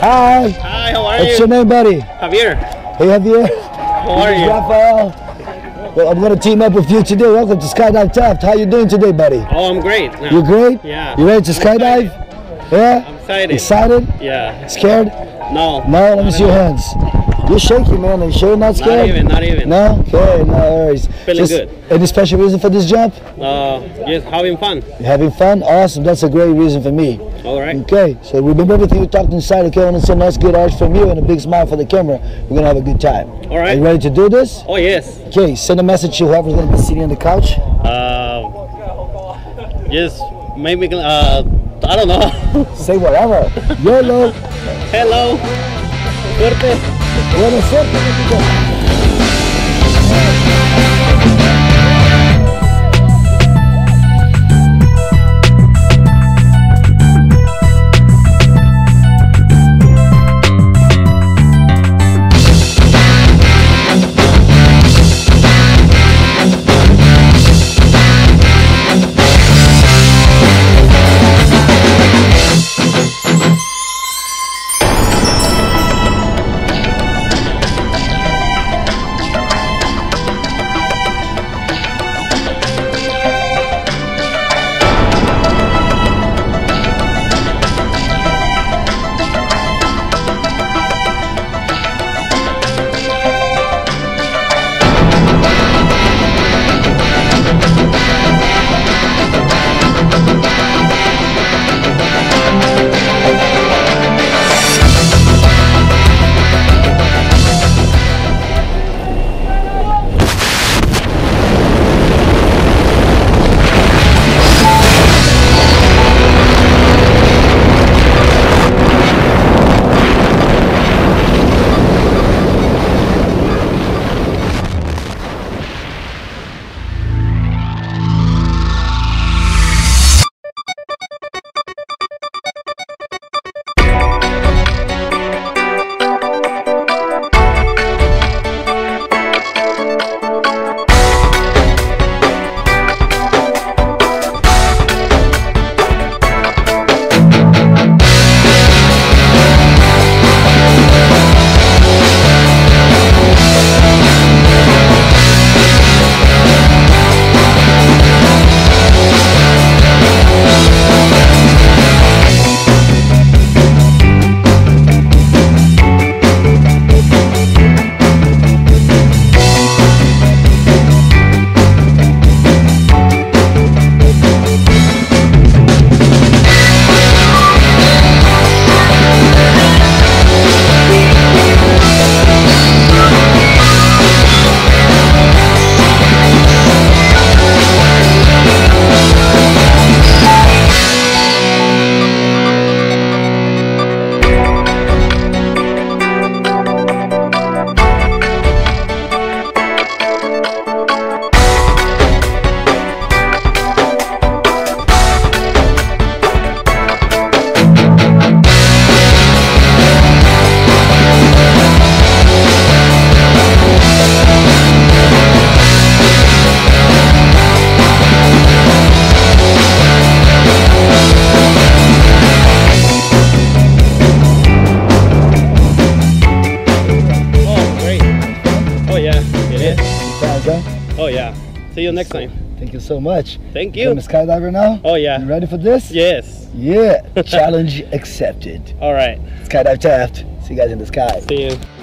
Hi. Hi, how are What's you? What's your name, buddy? Javier. Hey, Javier. How are you? Raphael. Well, I'm going to team up with you today. Welcome to Skydive Taft. How you doing today, buddy? Oh, I'm great. now. You great? Yeah. You ready to I'm skydive? Yeah? I'm excited. Excited? Yeah. Scared? No. No, let me see your hands. You're shaky, man. Are you sure you're not Not scared? even, not even. No? Okay, no worries. Feeling good. Any special reason for this jump? Uh, just having fun. You having fun? Awesome. That's a great reason for me. All right. Okay, so remember everything we talked inside. Okay, I want to see a nice good arch from you and a big smile for the camera. We're gonna have a good time. All right. Are you ready to do this? Oh, yes. Okay, send a message to whoever's gonna be sitting on the couch. Uh, just maybe, uh, I don't know. Say whatever. YOLO. Hello. Eu Agora é que para me See you next time. Thank you so much. Thank You. I'm a skydiver now. Oh, yeah. You ready for this? Yes. Yeah. Challenge accepted. All right. Skydive Taft. See you guys in the sky. See you.